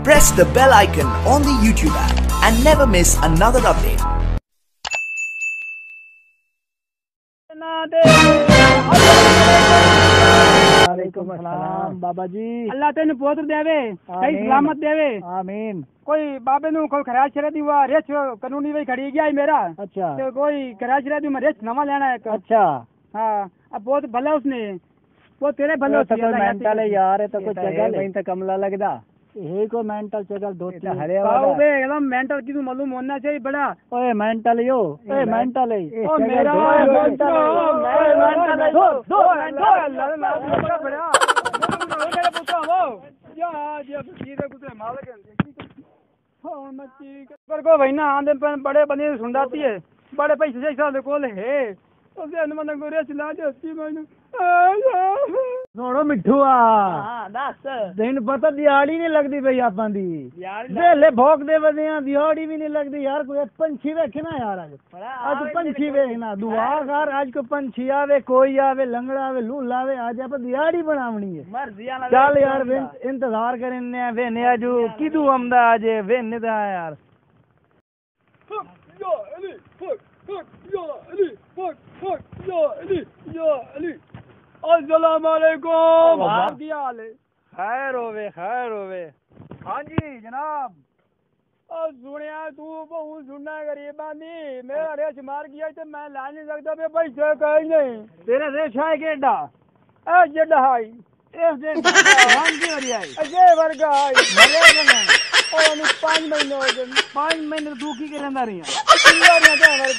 Press the bell icon on the YouTube app and never miss another update. बाबा जी अल्लाह तेन पुत्र देवे सही सलामत देवे। आमीन। कोई बाबे नु कोई खराज छरे दी हुआ रेच कानूनी वही खड़ी गया है मेरा। अच्छा। तो कोई खराज छरे दी मैं रेच नवा लेना है अच्छा। हाँ अब बहुत भला उसने वो तेरे भले तो मेंटल है यार तो कोई चगल है। तो कमला लगदा। यही को मेंटल चगल दो तीन। हरे बाबू बे एकदम मेंटल की तू मालूम होना चाहिए बड़ा। ओए मेंटल यो ओए मेंटल है। ओ मेरा मेंटल मेंटल है। दो दो मेंटल बड़ा पुत्र वो या ये सीधे कुछ मालक है। हाँ कर को भाई ना आंदे पर बड़े बने सुंडाती है। बड़े पैसे से साल कोल है तो से मन को रेच ला दे अस्सी महीने ਸੁਣੋ ਮਿੱਠੂਆ? ਹਾਂ ਦੱਸ। ਦਿਨ ਪਤਾ ਦਿਹਾੜੀ ਨਹੀਂ ਲੱਗਦੀ ਬਈ ਆਪਾਂ ਦੀ। ਵੇਲੇ ਭੋਗਦੇ ਵਦੇ ਆ ਦਿਹਾੜੀ ਵੀ ਨਹੀਂ ਲੱਗਦੀ। ਯਾਰ ਕੋਈ ਪੰਛੀ ਵੇਖੇ ਨਾ ਯਾਰ ਅੱਜ। ਅੱਜ ਪੰਛੀ ਵੇਖਣਾ। ਦੁਆ ਕਰ ਅੱਜ ਕੋ ਪੰਛੀ ਆਵੇ ਕੋਈ ਆਵੇ ਲੰਗੜਾ ਆਵੇ ਲੂਲਾ ਆਵੇ ਅੱਜ ਆਪਾਂ ਦਿਹਾੜੀ ਬਣਾਵਣੀ ਹੈ। ਮਰਜ਼ੀ ਵਾਲਾ ਚੱਲ ਯਾਰ ਇੰਤਜ਼ਾਰ ਕਰਨੇ ਆ ਵੇ ਨੇ ਅਜੂ ਕਿਦੂ ਆਮਦਾ ਅਜੇ? ਵੇ ਨੇ ਦਾ ਯਾਰ। Ya Ali, fuck, fuck, ya Ali, fuck, fuck, ya Ali, ya Ali. अस्सलाम वालेकुम आप की हाल है खैर होवे खैर होवे हाँ जी जनाब ओ सुनया तू बहु सुनना गरीब दी मेरा रेश मार गया तो मैं ला नहीं सकता भाई से कहीं नहीं तेरा रेश है केडा ए जड़ हाई ए जेडा हाँ जी हरियाई ए वर्ग हाई मरे ना और हमें पाँच महीने हो गए। पाँच महीने तो दुखी के लंदा रही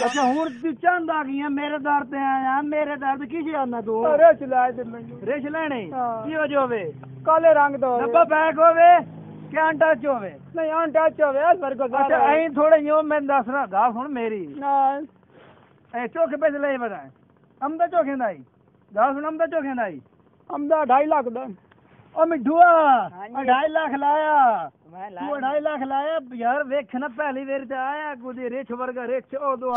अच्छा हूँ चंद आ गई मेरे दर्द ते आया मेरे दर्द की जाना तू रेश लाए ते मैनू। रेश लेने हाँ। की हो जोवे काले रंग दो डब्बा पैक होवे के अनटच होवे? नहीं अनटच होवे पर को अच्छा ऐ थोड़े यो मैं दस रहा गा सुन मेरी। हाँ। ना ऐ चोखे पैसे ले बताए अमदा चोखे दाई गा सुन अमदा चोखे दाई अमदा 2.5 लाख दा। ਉਹ ਮਿੱਠੂਆ ਹਾਂਜੀ। ਲੱਖ ਲਾਇਆ। ਤੂੰ 2.5 ਲੱਖ ਲਾਇਆ। ਯਾਰ ਵੇਖ ਨਾ ਪਹਿਲੀ ਵਾਰ ਤੇ ਆਇਆ ਕੋਈ ਰਿਚ ਵਰਗਾ ਰਿਚ ਉਹ ਦੁਆ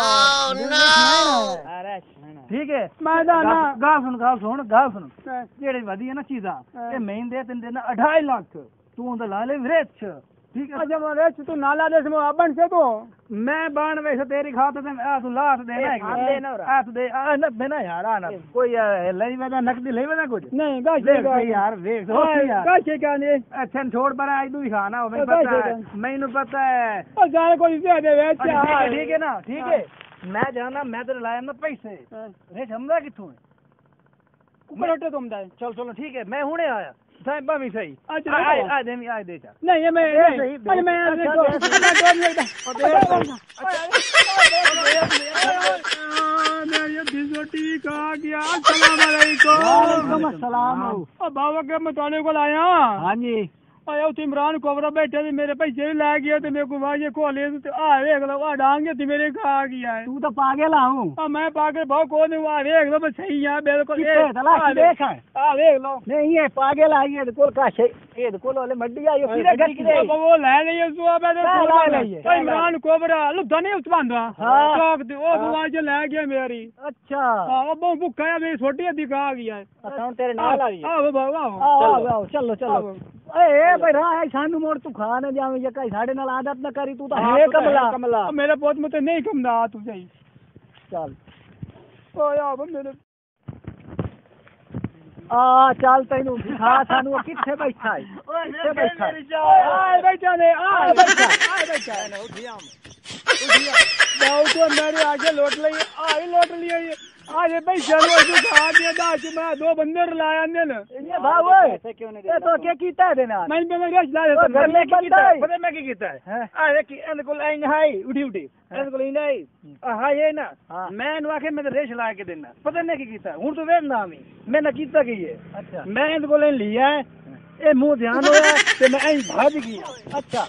ਅਰੇ ਠੀਕ ਹੈ। ਮੈਂ ਤਾਂ ਨਾ ਗੱਲ- ਸੁਣ ਗੱਲ ਸੁਣ ਗੱਲ ਸੁਣ। ਜਿਹੜੇ ਵਧੀਆ ਨਾ ਚੀਜ਼ਾਂ ਹਾਂ। ਇਹ ਮਹਿੰਦੇ ਤਿੰਨ ਦਿਨ ਨਾ ਲੱਖ। ਤੂੰ ਉਹਦਾ ਲਾ ਲੈ ਰਿਚ ठीक है। जब मैं तू नाला देस में अपन से तो। मैं बाण वैसे तेरी खाते से आ तू लात दे ना आ दे ना आ दे आ ना देना यार आ ना। कोई ले वेदा नकदी ले वेदा कुछ? नहीं गा के यार देख ओ यार। का के का नहीं अच्छा छोड़ पर आज तू ही खाना हो मैं पता है। मैंने पता है। ओ गाल कोई दे दे वे अच्छा ठीक है ना ठीक है। हाँ। मैं जाना मैं तेरे लाया ना पैसे। हाँ। रे हमरा किथों ऊपर हटो तुम दा चल चलो ठीक है मैं हुने आया। भी सही अच्छा, आ- देखो। आ- आ दे आ दे चा नहीं ये मैं अच्छा, अच्छा, मेरी दिसोटी गया अस्सलाम वालेकुम अस्सलाम ओ बाबा के मैं ताने को लाया हाँ जी इमरान कोबरा बैठे थे मेरे पैसे भी ला गया तो मेरे को वहाँ ये को ले तो आ देख लो आ डांगे थे मेरे कहा गया है तू तो पागल हूँ आ मैं पागल भाव कौन है वहाँ देख लो है तलाश आ देख है देख लो नहीं ये पागल आई है कोल का शे ये कोल वाले मड्डी आई फिर घर की अब वो ले नहीं है सुबह मैं तो ले नहीं? इमरान कोबरा लुधा नहीं उस बंदा हाँ। दे ओ दुआ जो ले गया मेरी अच्छा हाँ वो भूखा है मेरी छोटी कहा गया है तेरे नाल आई है आओ आओ चलो चलो। ए भाई रा है सानू मोर तू खा ना जावे ये काई साडे नाल आदत ना करी तू तो है कमला। कमला। मेरे पोत में तो नहीं कमला तू जाई। चल। ओ यार मेरे आ चल तैनू खा सानू किथे बैठा है? किथे बैठा है? आ बैठा ने आ बैठा आ बैठा ने उठिया उठिया बाऊ को मेरे आगे लोट लई आ लोट लिया ये। अरे भाई चलो जो तो दाच मैं दो बंदे ना। ये भाव ऐसे क्यों नहीं तो क्या कीता है देना? मैं ला देता घर में कीता है पता मैं कीता है? अरे की एंड उठी उठी। एंड ना। मैं रेश तो ला के देना। पता नहीं कीता हूँ। तो वे नाम ही मैंने कीता की है। अच्छा। मैं लिया है। ए ध्यान होया ते मैं अच्छा।